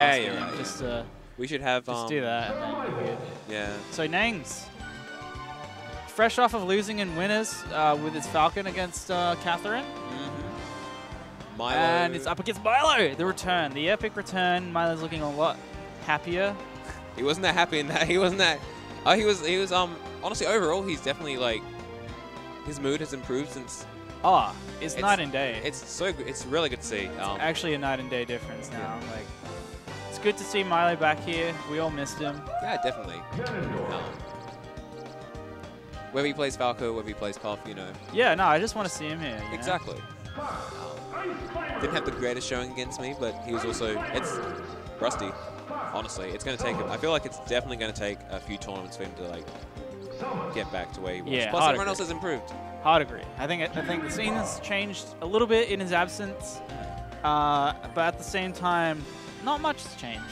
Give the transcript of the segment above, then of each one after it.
Yeah, you're right. Just, yeah. uh, we should have. just um, do that. Yeah. So Nangs, fresh off of losing in winners uh, with his Falcon against uh, Catherine, Mm-hmm. Mylo. and it's up against Mylo. The return, the epic return. Mylo's looking a lot happier. He wasn't that happy in that. He wasn't that. Oh, he was. He was. Um. Honestly, overall, he's definitely like. His mood has improved since. Ah, it's, It's- night and day. It's so. good. It's really good to see. Um, actually a night and day difference now. Like, it's good to see Mylo back here. We all missed him. yeah, definitely. Um, whether he plays Falco, whether he plays Puff, you know. Yeah, no, I just want to see him here. Exactly. Um, didn't have the greatest showing against me, but he was also. It's rusty. Honestly, it's going to take him. I feel like it's definitely going to take a few tournaments for him to like get back to where he was. Yeah, Plus, everyone agree. else has improved. Hard agree. I think I think the scene has changed a little bit in his absence, uh, but at the same time, not much has changed.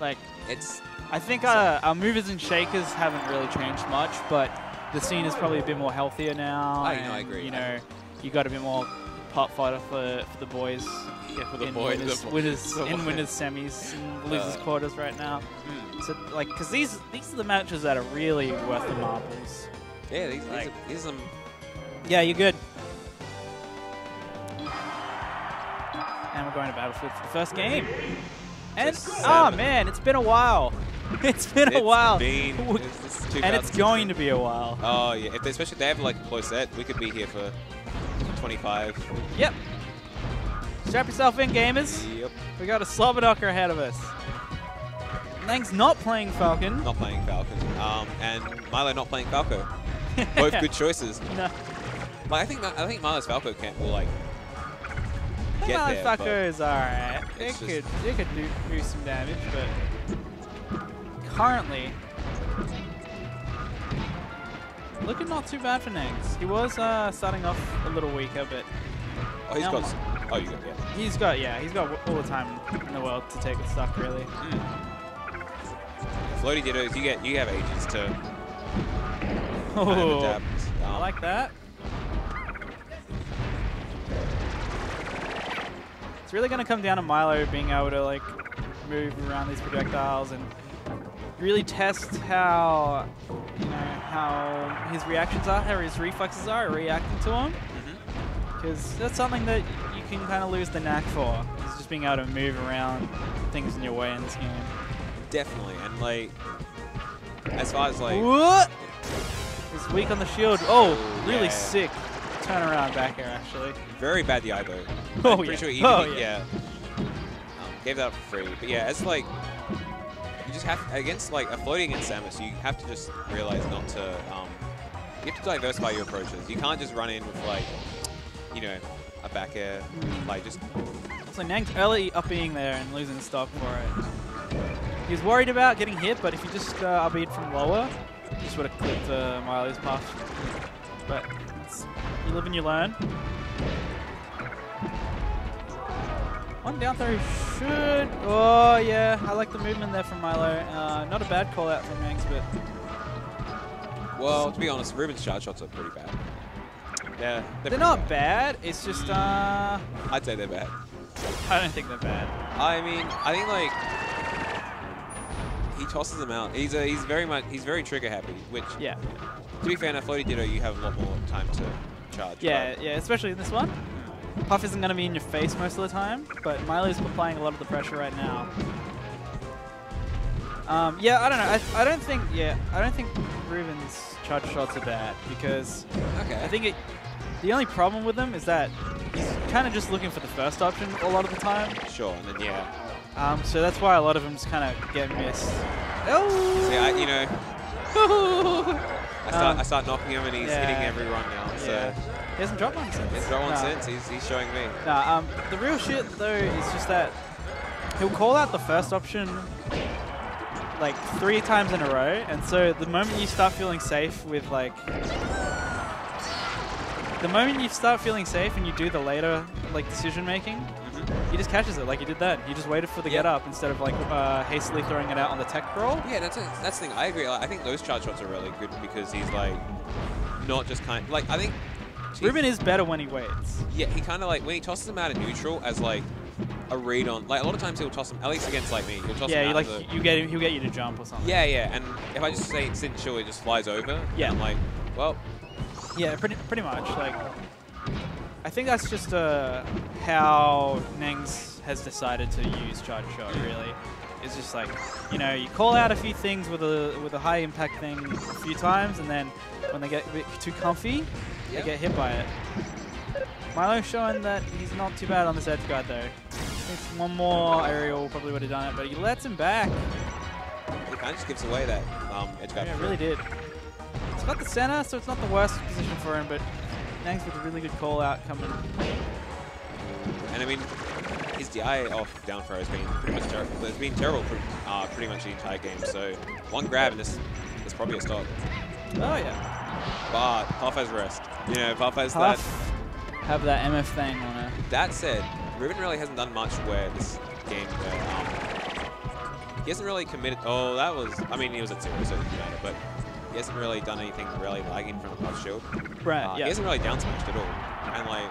Like, It's I think uh, our movers and shakers haven't really changed much, but the scene is probably a bit more healthier now. I know, I agree. You know, you got a bit more pot fighter for, for the boys. yeah, for the in winners, the winners, the in winners semis and losers Uh, quarters right now. Mm. So like, because these these are the matches that are really worth the marbles. Yeah, these, these, Like- are, these are. Yeah, you're good. We're going to Battlefield for the first game. And oh man, it's been a while. It's been a It's while. been- it's- and it's going to be a while. Oh yeah, if they, especially if they have like a close set, we could be here for 25. Yep. Strap yourself in, gamers. Yep. We got a slobber knocker ahead of us. Nang's not playing Falcon. Not playing Falcon. Um, and Mylo not playing Falco. Both good choices. No. Like I think I think Mylo's Falco can't will like get Well, there. Falco but is alright. It could it could do, do some damage, but currently looking not too bad for Nangs. He was uh, starting off a little weaker, but oh, he's got. Oh, you got yeah. he's got yeah, he's got all the time in the world to take a stock really. Mm. Floaty dittos, you get you have ages to Oh, adapt. I like that. It's really going to come down to Mylo being able to like move around these projectiles and really test how you know how his reactions are, how his reflexes are reacting to him. mhm. Because that's something that you can kind of lose the knack for. Is just being able to move around things in your way in this game. Definitely, and like as far as like what? He's weak on the shield. Oh, really Yeah. sick turnaround back air actually. very bad the Ivo. Oh, I'm pretty yeah. sure even Oh, he- yeah. Um, gave that up for free. But yeah, it's like you just have against like a floating against Samus, you have to just realize not to um, you have to diversify your approaches. You can't just run in with like you know a back air, like just So Nang's early up being there and losing the stock for it. He was worried about getting hit, but if you just uh, upbeat from lower, you just would have clipped uh, Miley's path. But you live and you learn. One down throw should. Oh yeah, I like the movement there from Mylo. Uh, not a bad call out from Nangs, but well to be honest, Ruben's charge shots are pretty bad. Yeah, they're not bad. It's just uh, I'd say they're bad. I don't think they're bad. I mean, I think like he tosses them out. He's a, he's very much he's very trigger happy. Which Yeah, to be fair, in a floaty ditto, you have a lot more time to charge. yeah, but- yeah. Especially in this one. Puff isn't going to be in your face most of the time, but Mylo's applying a lot of the pressure right now. Um, yeah, I don't know. I, I don't think. Yeah, I don't think Ruben's charge shots are bad because Okay. I think it. The only problem with them is that he's kind of just looking for the first option a lot of the time. sure, and then yeah. Um, so that's why a lot of them just kind of get missed. Oh! See, I, you know, I start, Um, I start knocking him and he's yeah. hitting every run now. So yeah. He hasn't dropped one since. it's draw one No. since he's, he's showing me. Nah, um, the real shit though is just that he'll call out the first option like three times in a row, and so the moment you start feeling safe with like the moment you start feeling safe and you do the later like decision making. He just catches it like he did that. He just waited for the Yeah. get up instead of like uh, hastily throwing it out on the tech roll. Yeah, that's a, that's the thing. I agree. Like, I think those charge shots are really good because he's like not just kind like I think. Ruben is better when he waits. Yeah, he kind of like when he tosses them out of neutral as like a read on. Like a lot of times he'll toss him. At least against like me, he'll toss Yeah, him like a- you get him, he'll get you to jump or something. Yeah, yeah. And if I just say sit chill, it just flies over. Yeah. I'm like, well, Yeah, pretty pretty much. Like, I think that's just uh, how Nangs has decided to use charge shot. Really, it's just like you know you call out a few things with a with a high impact thing a few times, and then when they get a bit too comfy, Yeah. they get hit by it. Mylo's showing that he's not too bad on this edge guard though. Thinks one more aerial probably would have done it, but he lets him back. He kind of just gives away that um, edge guard. Yeah, it really did. It's got the center, so it's not the worst position for him, but Nangs with a really good call out coming. And I mean, his DI off down throw has been pretty much terrible. It's been terrible for uh, pretty much the entire game. So one grab and this is probably a stop. Oh yeah. But Puff has rest. You know, Puff has that. Have that MF thing on her. That said, Ruben really hasn't done much where this game where um, he hasn't really committed. Oh, that was. I mean, he was at zero, so it doesn't matter. But he hasn't really done anything really lagging from the Puff shield. Right, Uh, yeah. He hasn't really down smashed at all. And like,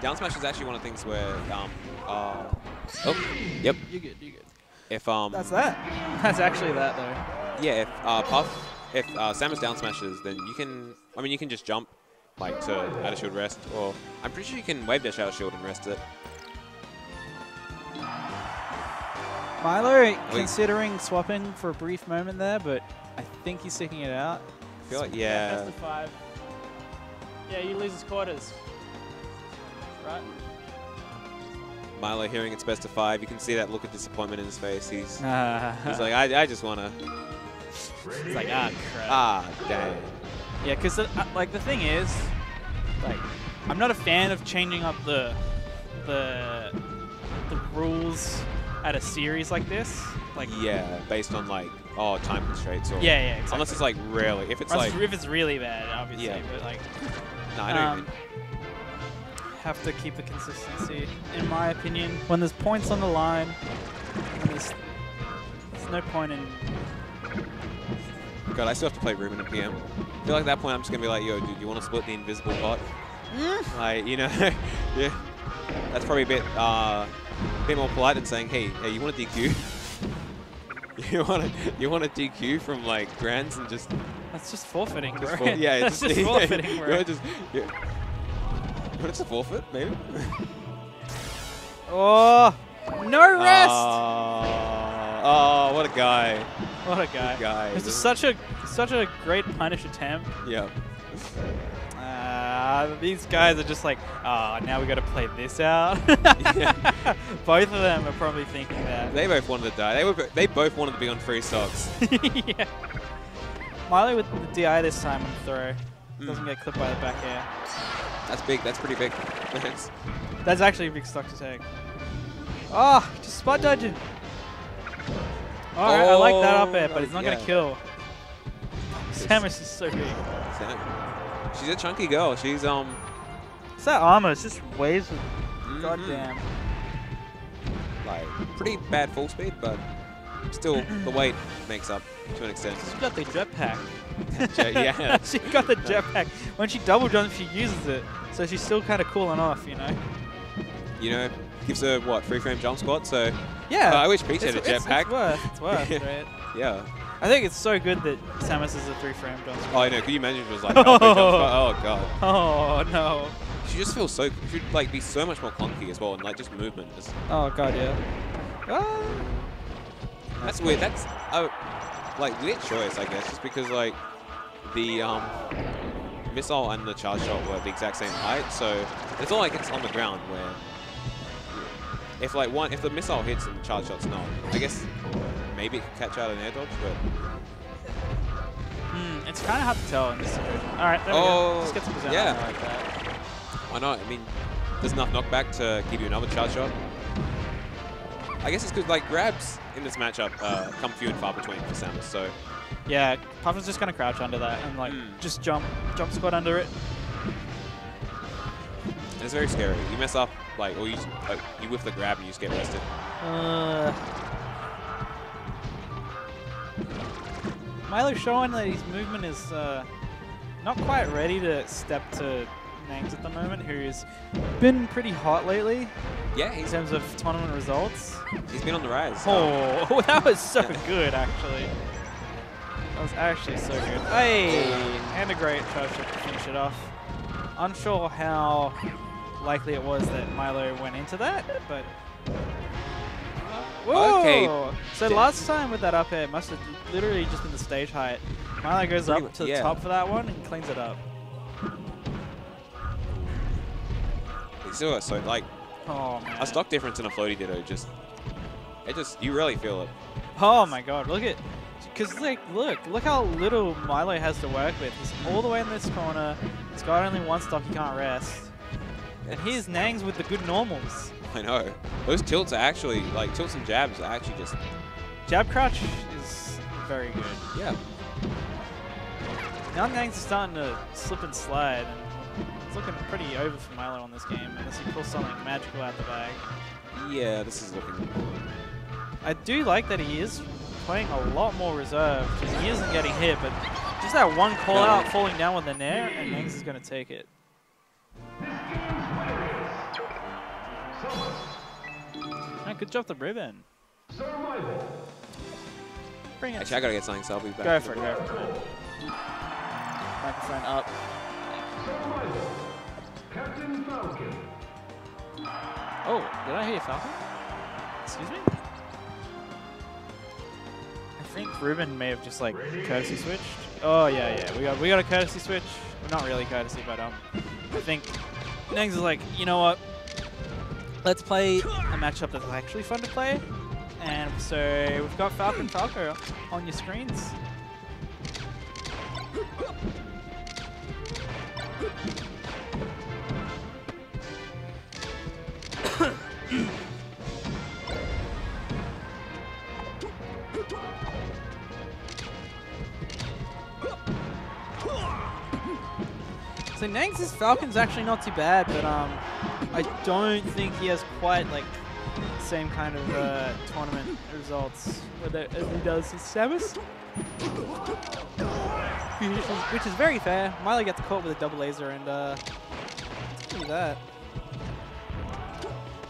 down smash is actually one of the things where um, uh, oh, yep. You're good, you're good. If um, That's that. That's actually that though. yeah, if uh, Puff, if uh, Samus down smashes, then you can. I mean, you can just jump like to out of shield rest, or I'm pretty sure you can wave dash out of shield and rest it. Mylo considering swapping for a brief moment there, but I think he's sticking it out. I feel like yeah. That's the five. Yeah, he loses quarters. Right? Mylo hearing it's best of five, you can see that look of disappointment in his face. He's he's like, I, I just wanna. it's like, ah, crap. Ah, dang. Yeah, because uh, like the thing is, like, I'm not a fan of changing up the the the rules at a series like this. Like, Yeah, based on like oh time constraints or yeah, yeah, exactly. unless it's like rarely. If it's Unless- like if it's really bad, obviously, Yeah. but like, no, I don't um, even. have to keep the consistency, in my opinion. When there's points on the line, there's there's no point in. God, I still have to play Ruben and PM. I feel like at that point I'm just gonna be like, yo, dude, you want to split the invisible bot? Like, you know, yeah. That's probably a bit, uh, a bit more polite than saying, hey, hey, you want a DQ? you want to, you want to DQ from like Grands and just, That's just forfeiting, just bro. for- yeah, that's it's just forfeiting, you bro. just, you, you want to forfeit, maybe? Oh, no rest! Uh, oh, what a guy! what a guy! guy. This is such a such a great punish attempt. Yeah. Uh, these guys are just like, ah, now we got to play this out. Yeah. Both of them are probably thinking that. They both wanted to die. They were, they both wanted to be on free stocks. yeah. Mylo with the DI this time on the throw. Mm. Doesn't get clipped by the back air. That's big. That's pretty big. That's- actually a big stock to take. Oh, just spot dodging. Alright, I like that up air, but it's not yeah. gonna kill. Samus is so big. Sam. She's a chunky girl. She's um. It's that armor, it's just waves of mhm, goddamn. Like pretty bad full speed, but still the weight makes up to an extent. She's got the jetpack. Jet- yeah. she got the jetpack. When she double jumps, she uses it. So she's still kind of cooling off, you know? You know, gives her what free frame jump squat. So Yeah. Uh, I wish Peach had a jetpack. It's worth, it's worth, right? yeah. I think it's so good that Samus is a three frame jump. Oh, I know. Could you imagine if it was like jump? Oh god. Oh, no. She just feels so. She'd like be so much more clunky as well, and like just movement. Is, Oh, God, yeah. Ah. that's weird. That's a like weird choice, I guess, just because like the um missile and the charge shot were the exact same height, so it's not like it's on the ground where if like one if the missile hits and the charge shot's not, I guess maybe it could catch out an air dodge, but Hmm, it's kind of hard to tell in this situation. All right, there Oh, we go. Let's get some yeah. like that. why not? I mean, there's enough knockback to give you another charge shot. I guess it's because like grabs in this matchup uh, come few and far between for Samus, so Yeah, Puffer's just gonna crouch under that and like Hmm. just jump, jump squat under it. and it's very scary. You mess up, like, or you like, you whiff the grab and you just get rested. Uh, Mylo showing that his movement is uh, not quite ready to step to Nangs at the moment, who's been pretty hot lately. Yeah, in terms of tournament results. he's been on the rise. Oh, that was so good, actually. That was actually so good. Hey, and a great charge to finish it off. Unsure how likely it was that Mylo went into that, but. Whoa! Okay. So last time with that up air, must have literally just been the stage height. Mylo goes up to the yeah. top for that one and cleans it up. He's so like Oh man. a stock difference in a floaty ditto just it just you really feel it. Oh my god, look at because like look, look how little Mylo has to work with. He's all the way in this corner. He's got only one stock he can't rest. And here's Nangs with the good normals. I know. Those tilts are actually like tilts and jabs are actually just Jab crouch is very good. yeah. Now is starting to slip and slide and it's looking pretty over for Mylo on this game unless he pulls something magical out the bag. Yeah, this is looking good. I do like that he is playing a lot more reserved. He isn't getting hit, but just that one call No. out falling down with the nair, and Nangs is going to take it. Ah, good job, the ribbon. Bring it. Actually I gotta get something, so I'll be back. Go for it, go for it. Microphone up. Captain Falcon. Oh, did I hear Falcon? Excuse me? I think Ruben may have just like courtesy switched. Oh yeah, yeah. We got we got a courtesy switch. Well, not really courtesy, but um I think Nangs is like, you know what? Let's play a matchup that's actually fun to play. And so we've got Falcon Falco on your screens. So Nangs' Falcon's actually not too bad, but um, I don't think he has quite like same kind of uh, tournament results as he does with Samus. Which is, very fair. Mylo gets caught with a double laser and uh, do that.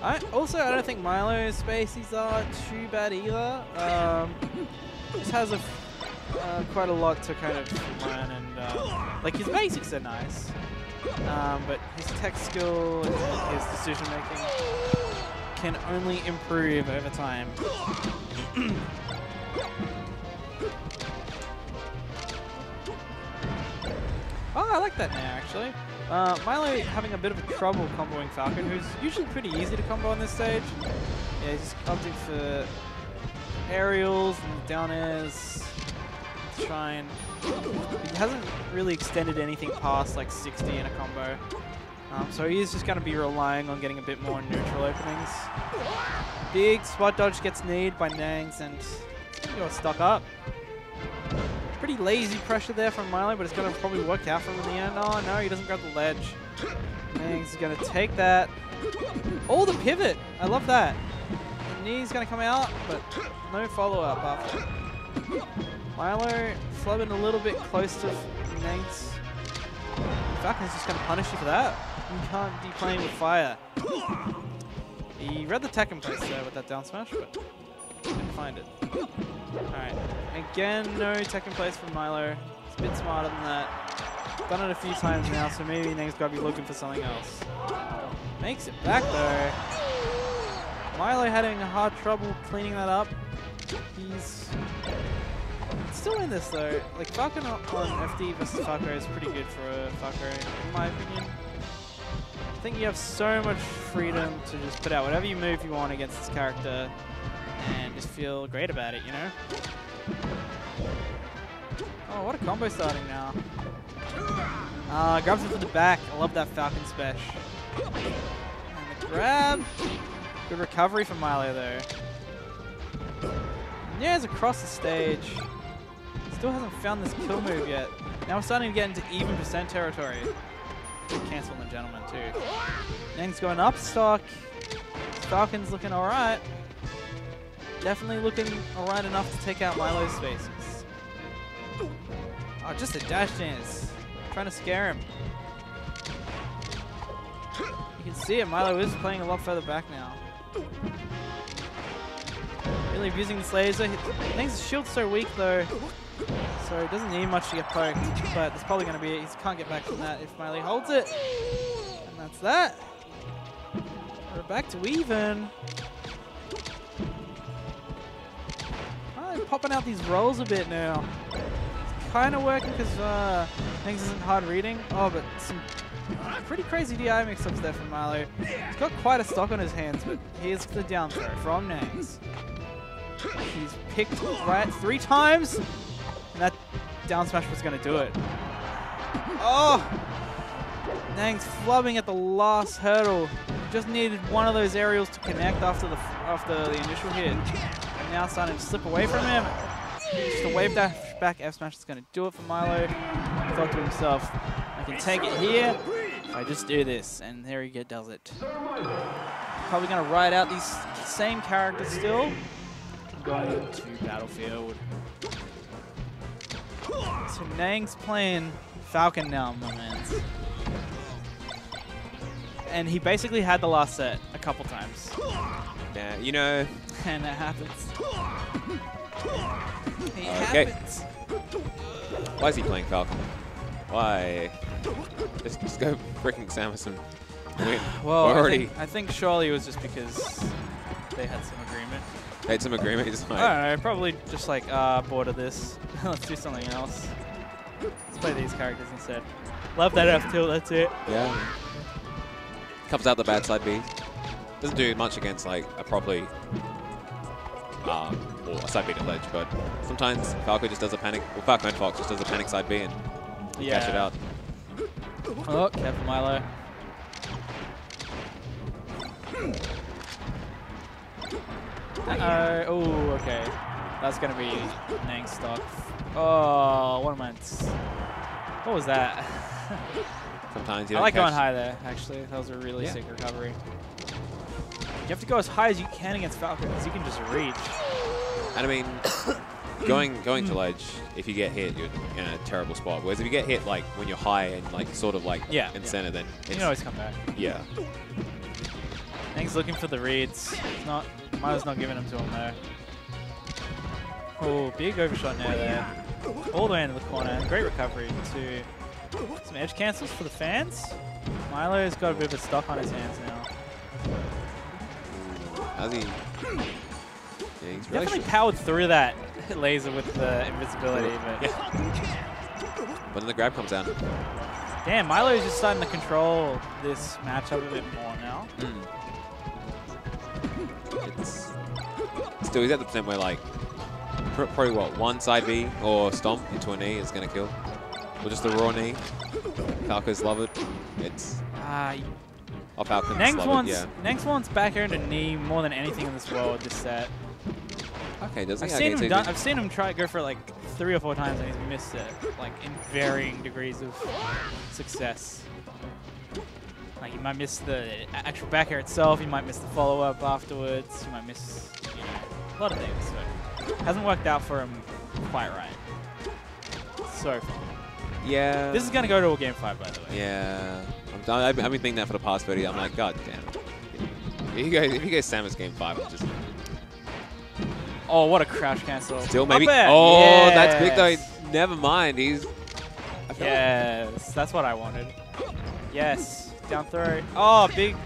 I also I don't think Mylo's spaces are too bad either. Um, just has a uh, quite a lot to kind of learn and uh, like his basics are nice, um, but his tech skill and his decision making can only improve over time. Oh, I like that now, actually. Uh, Mylo having a bit of trouble comboing Falcon, who's usually pretty easy to combo on this stage. Yeah, he's just opting for aerials and down airs. Try and... He hasn't really extended anything past like 60 in a combo. Um, so he is just going to be relying on getting a bit more neutral openings. Big spot dodge gets kneed by Nangs and go stock up. Pretty lazy pressure there from Mylo, but it's going to probably work out for him in the end. Oh no, he doesn't grab the ledge. Nangs is going to take that. Oh, the pivot! I love that. The knee's going to come out, but no follow-up after. Mylo flubbing a little bit close to Nangs. Falcon's just going to punish you for that. You can't be playing with fire. He read the tech in place there uh, with that down smash, but couldn't find it. Alright. Again, no tech in place from Mylo. He's a bit smarter than that. Done it a few times now, so maybe Nang's got to be looking for something else. Makes it back though. Mylo having hard trouble cleaning that up. He's still in this though. Like Falcon on FD versus Falco is pretty good for a Falco, in my opinion. I think you have so much freedom to just put out whatever you move you want against this character and just feel great about it, you know? Oh, what a combo starting now. Uh, grabs him from the back. I love that Falcon special. And the grab. Good recovery from Mylo though. Yeah, it's across the stage. Still hasn't found this kill move yet. Now we're starting to get into even percent territory. Cancel the gentleman too. Nang's going up stock. Falcon's looking alright. Definitely looking alright enough to take out Mylo's spaces. Oh, just a dash dance. Trying to scare him. You can see it. Mylo is playing a lot further back now. Really abusing this laser. Thinks shield's so weak though. So it doesn't need much to get poked, but it's probably going to be, he can't get back from that if Miley holds it. And that's that. We're back to even. Oh, popping out these rolls a bit now. Kind of working because uh, things isn't hard reading. Oh, but some pretty crazy DI mix-ups there from Mylo. He's got quite a stock on his hands, but here's the down throw from Nangs. He's picked right three times, and that down smash was going to do it. Oh! Nang's flubbing at the last hurdle. Just needed one of those aerials to connect after the after the initial hit. And now starting to slip away from him. Just a wave dash back F smash is going to do it for Mylo. He thought to himself, I can take it here if I just do this. And there he does it. Probably going to ride out these same characters still. Going to Battlefield. So Nang's playing Falcon now, my man. And he basically had the last set a couple times. Yeah, you know, And it happens. It Okay. happens. why is he playing Falcon? Why? Just, just go freaking Samus and win. Well, We're I think, I think surely it was just because they had some agreement. Had some agreement. He's I don't know, probably just like, uh, bored of this. Let's do something else. Let's play these characters instead. Love that F tilt, that's it. Yeah. Comes out the bad side B. Doesn't do much against like a properly um, or a side B to ledge, but sometimes Falco just does a panic. Well, Falco and Fox just does a panic side B and you cash it out. Oh, careful Mylo. Uh-oh. Oh, okay. That's going to be Nang stock. Oh, one I... What was that? Sometimes you I like going high there, actually. That was a really Yeah. sick recovery. You have to go as high as you can against Falcon, because you can just reach. And I mean, going going to ledge, if you get hit, you're in a terrible spot. Whereas if you get hit like when you're high and like sort of like Yeah, in yeah. center, then You can always come back. yeah. Nang's looking for the reads. He's not, Mylo's not giving them to him though. Oh, big overshot now there. All the way into the corner. Great recovery to some edge cancels for the fans. Mylo's got a bit of a stock on his hands now. How's he? Yeah, he's Definitely sh- powered through that laser with the invisibility, but But then the grab comes out. damn, Mylo's just starting to control this matchup a bit more now. It's still he's at the percent where like probably what one side B or stomp into a knee is gonna kill, or just a raw knee. Falcons love it. It's Ah, oh Falcons Nangs love wants it. Yeah. Nangs wants back air and a knee more than anything in this world this set. Okay, doesn't I've he? seen him done. I've seen him try go for like three or four times and he's missed it, like in varying degrees of success. Like he might miss the actual back air itself. He might miss the follow up afterwards. He might miss you know, lot of things. So hasn't worked out for him quite right. So far. yeah. This is gonna go to a game five, by the way. Yeah. I'm, I've, been- I've been thinking that for the past 30. I'm like, God damn. If you guys, if you guys Samus game five, I'm just Oh, what a crash cancel! still maybe. Oh, that's big though. Never mind. He's. I feel like- Yes, that's what I wanted. Yes, down throw. Oh, big.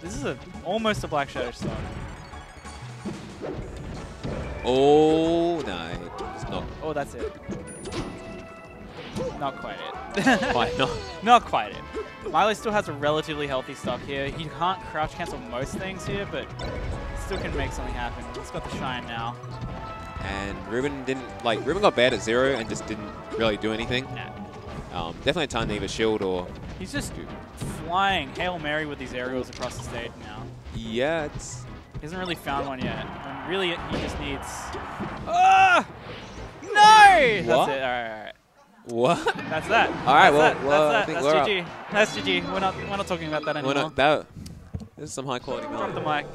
This is a almost a black shadow stone. Oh no, it's not Oh, that's it. Not quite it. quite not. Not quite it. Miley still has a relatively healthy stock here. He can't crouch cancel most things here, but still can make something happen. He's got the shine now. And Ruben didn't like Ruben got bad at zero and just didn't really do anything. Nah. Um, definitely a ton to either shield or He's just flying Hail Mary with these aerials across the stage now. yeah, it's He hasn't really found one yet. And really, he just needs. Ah! No! That's it. What? All right, all right. what? That's that. All right, That's well- that. well, I That's think that. we're That's up. GG. That's GG. We're not. We're not talking about that anymore. We're anymore. not, that this is some high quality Drop the mic.